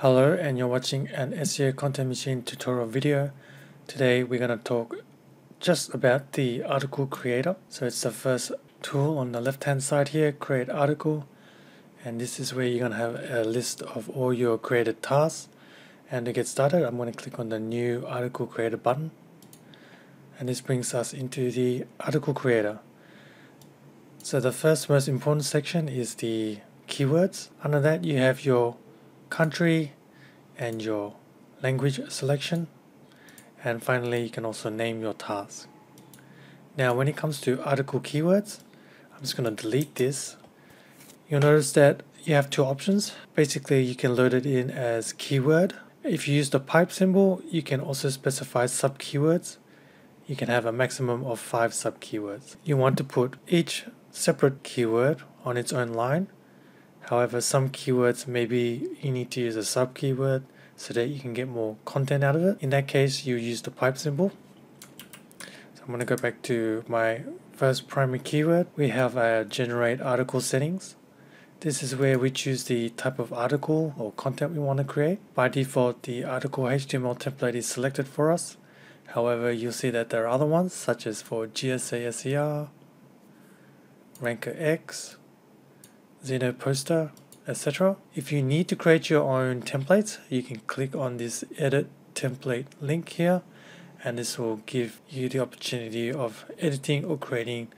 Hello and you're watching an SEO Content Machine tutorial video. Today we're going to talk just about the article creator. So it's the first tool on the left hand side here, create article. And this is where you're going to have a list of all your created tasks. And to get started, I'm going to click on the new article creator button. And this brings us into the article creator. So the first most important section is the keywords. Under that you have your country and your language selection and finally you can also name your task. Now when it comes to article keywords I'm just going to delete this. You'll notice that you have two options. Basically you can load it in as keyword. If you use the pipe symbol you can also specify sub keywords. You can have a maximum of five sub keywords. You want to put each separate keyword on its own line However, some keywords maybe you need to use a sub keyword so that you can get more content out of it. In that case, you use the pipe symbol. So I'm going to go back to my first primary keyword. We have a generate article settings. This is where we choose the type of article or content we want to create. By default, the article HTML template is selected for us. However, you'll see that there are other ones such as for GSA SER, Ranker X, ZennoPoster, etc. If you need to create your own templates, you can click on this edit template link here and this will give you the opportunity of editing or creating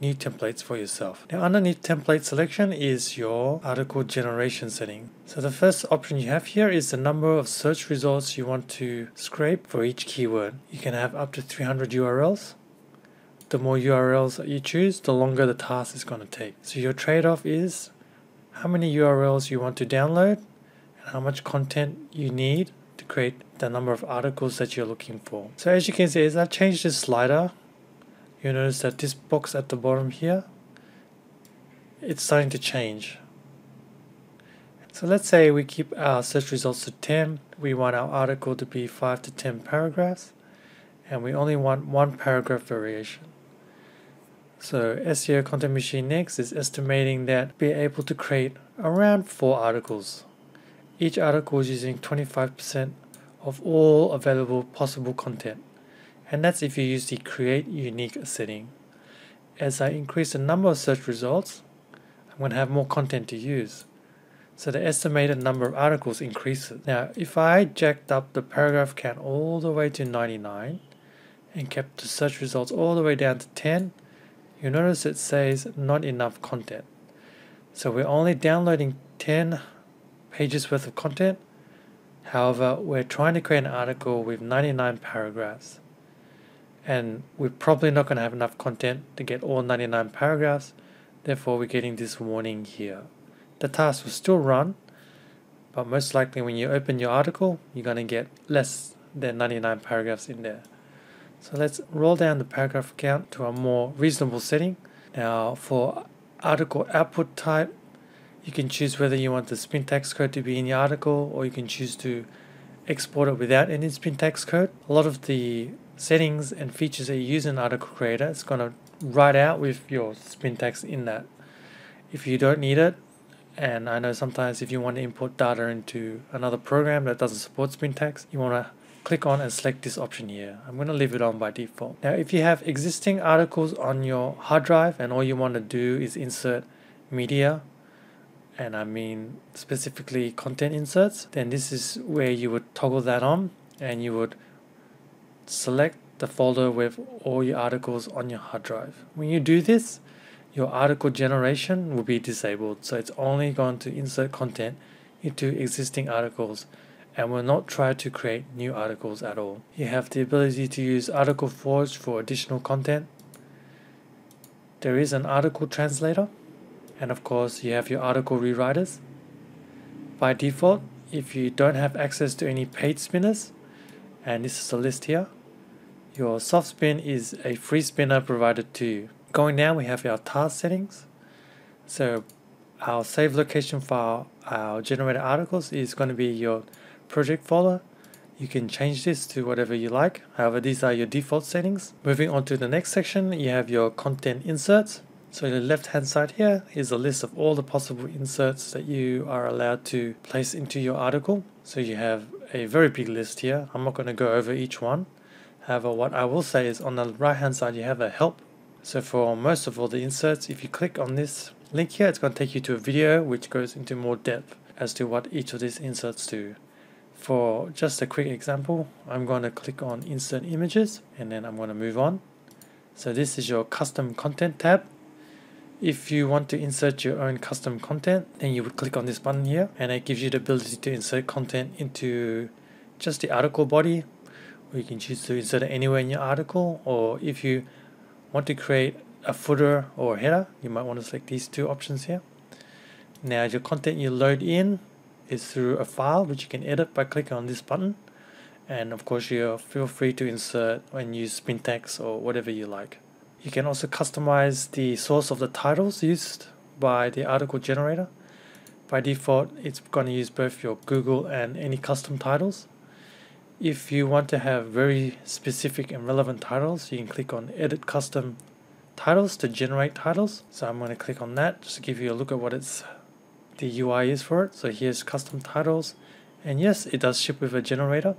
new templates for yourself. Now underneath template selection is your article generation setting. So the first option you have here is the number of search results you want to scrape for each keyword. You can have up to 300 URLs. The more URLs that you choose, the longer the task is going to take. So your trade-off is how many URLs you want to download and how much content you need to create the number of articles that you're looking for. So as you can see, as I change this slider, you notice that this box at the bottom here, it's starting to change. So let's say we keep our search results to 10. We want our article to be 5 to 10 paragraphs. And we only want one paragraph variation. So SEO Content Machine Next is estimating that we're able to create around four articles. Each article is using 25% of all available possible content. And that's if you use the create unique setting. As I increase the number of search results, I'm going to have more content to use. So the estimated number of articles increases. Now, if I jacked up the paragraph count all the way to 99 and kept the search results all the way down to 10, you notice it says not enough content. So we're only downloading 10 pages worth of content. However, we're trying to create an article with 99 paragraphs. And we're probably not going to have enough content to get all 99 paragraphs. Therefore, we're getting this warning here. The task will still run, but most likely when you open your article, you're going to get less than 99 paragraphs in there. So let's roll down the paragraph count to a more reasonable setting. Now for article output type, you can choose whether you want the Spintax code to be in the article or you can choose to export it without any Spintax code. A lot of the settings and features that you use in Article Creator, it's going to write out with your Spintax in that. If you don't need it, and I know sometimes if you want to import data into another program that doesn't support Spintax, you want to click on and select this option here. I'm going to leave it on by default. Now if you have existing articles on your hard drive and all you want to do is insert media and I mean specifically content inserts then this is where you would toggle that on and you would select the folder with all your articles on your hard drive. When you do this your article generation will be disabled so it's only going to insert content into existing articles and will not try to create new articles at all. You have the ability to use Article Forge for additional content. There is an article translator and of course you have your article rewriters. By default, if you don't have access to any paid spinners, and this is a list here, your soft spin is a free spinner provided to you. Going down, we have our task settings. So our save location file, our generated articles is going to be your project folder. You can change this to whatever you like. However, these are your default settings. Moving on to the next section, you have your content inserts. So the left hand side here is a list of all the possible inserts that you are allowed to place into your article. So you have a very big list here. I'm not going to go over each one. However, what I will say is on the right hand side you have a help. So for most of all the inserts, if you click on this link here, it's going to take you to a video which goes into more depth as to what each of these inserts do. For just a quick example, I'm going to click on insert images and then I'm going to move on. So this is your custom content tab. If you want to insert your own custom content, then you would click on this button here and it gives you the ability to insert content into just the article body or you can choose to insert it anywhere in your article or if you want to create a footer or a header, you might want to select these two options here. Now your content you load in is through a file which you can edit by clicking on this button and of course you feel free to insert and use text or whatever you like. You can also customize the source of the titles used by the article generator. By default, it's going to use both your Google and any custom titles. If you want to have very specific and relevant titles, you can click on Edit Custom Titles to generate titles. So I'm going to click on that just to give you a look at what it's the UI is for it. So here's custom titles. And yes, it does ship with a generator.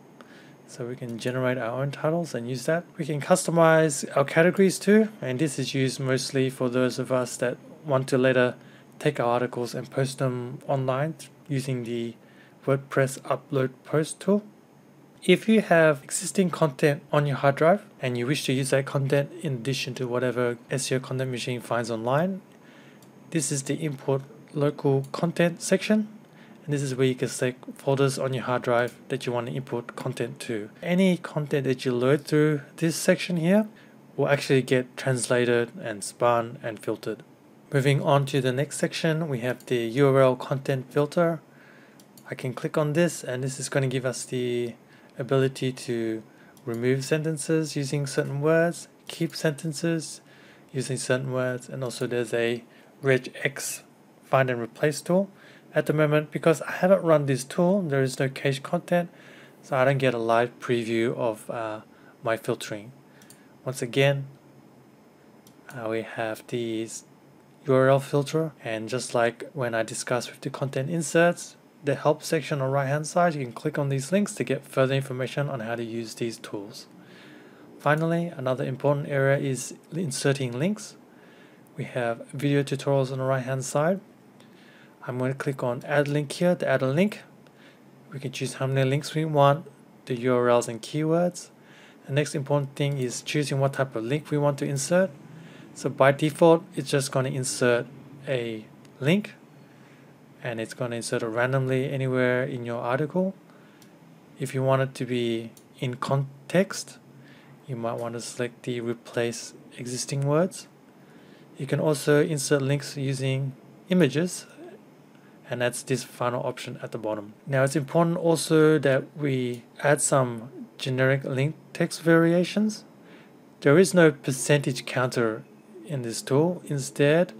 So we can generate our own titles and use that. We can customize our categories too, and this is used mostly for those of us that want to later take our articles and post them online using the WordPress upload post tool. If you have existing content on your hard drive and you wish to use that content in addition to whatever SEO content machine finds online, this is the import local content section and this is where you can select folders on your hard drive that you want to import content to. Any content that you load through this section here will actually get translated and spun and filtered. Moving on to the next section, we have the URL content filter. I can click on this and this is going to give us the ability to remove sentences using certain words, keep sentences using certain words, and also there's a regex find and replace tool at the moment. Because I haven't run this tool there is no cache content so I don't get a live preview of uh, my filtering. Once again uh, we have these URL filter and just like when I discussed with the content inserts the help section on the right hand side you can click on these links to get further information on how to use these tools. Finally another important area is inserting links. We have video tutorials on the right hand side I'm going to click on add link here to add a link. We can choose how many links we want, the URLs and keywords. The next important thing is choosing what type of link we want to insert. So by default, it's just going to insert a link and it's going to insert it randomly anywhere in your article. If you want it to be in context, you might want to select the replace existing words. You can also insert links using images and that's this final option at the bottom. Now it's important also that we add some generic link text variations. There is no percentage counter in this tool. Instead,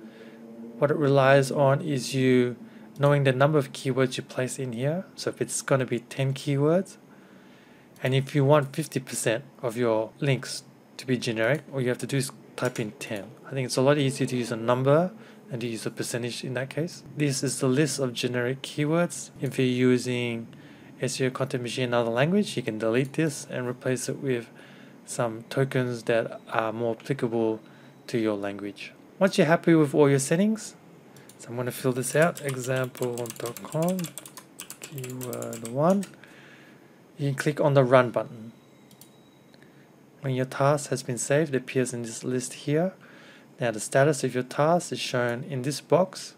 what it relies on is you knowing the number of keywords you place in here. So if it's going to be 10 keywords, and if you want 50% of your links to be generic, all you have to do is type in 10. I think it's a lot easier to use a number and use a percentage in that case. This is the list of generic keywords. If you're using SEO content machine in another language, you can delete this and replace it with some tokens that are more applicable to your language. Once you're happy with all your settings, so I'm going to fill this out, example.com, keyword 1, you can click on the run button. When your task has been saved, it appears in this list here. Now the status of your task is shown in this box.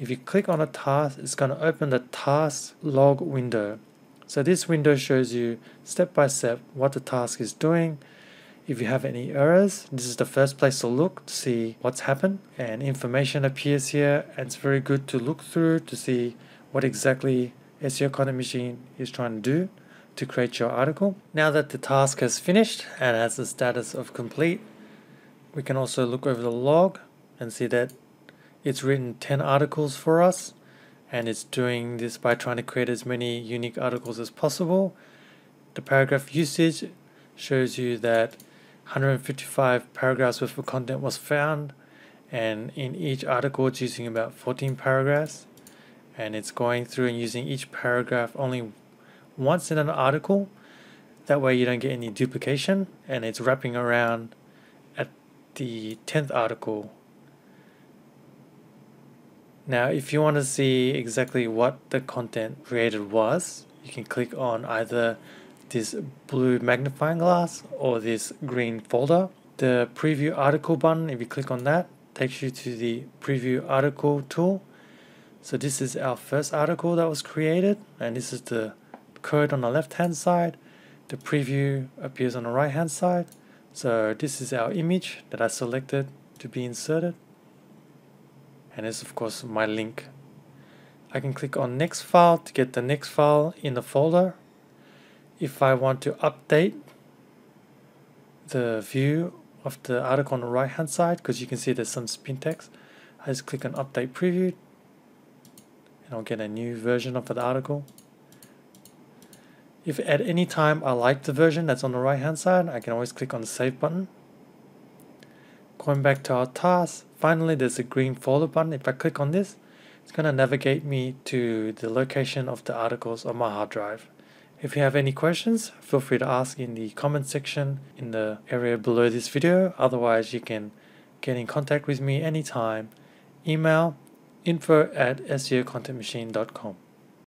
If you click on a task, it's going to open the task log window. So this window shows you step by step what the task is doing. If you have any errors, this is the first place to look to see what's happened and information appears here and it's very good to look through to see what exactly SEO Content Machine is trying to do to create your article. Now that the task has finished and has the status of complete, we can also look over the log and see that it's written 10 articles for us and it's doing this by trying to create as many unique articles as possible. The paragraph usage shows you that 155 paragraphs worth of content was found and in each article it's using about 14 paragraphs and it's going through and using each paragraph only once in an article that way you don't get any duplication and it's wrapping around the 10th article now if you want to see exactly what the content created was you can click on either this blue magnifying glass or this green folder the preview article button if you click on that takes you to the preview article tool so this is our first article that was created and this is the code on the left hand side. The preview appears on the right hand side. So this is our image that I selected to be inserted. And this is of course my link. I can click on next file to get the next file in the folder. If I want to update the view of the article on the right hand side because you can see there's some spin text, I just click on update preview and I'll get a new version of the article. If at any time I like the version that's on the right hand side, I can always click on the save button. Going back to our task, finally there's a green folder button. If I click on this, it's going to navigate me to the location of the articles on my hard drive. If you have any questions, feel free to ask in the comment section in the area below this video. Otherwise, you can get in contact with me anytime. Email info at seocontentmachine.com.